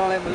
não lembro,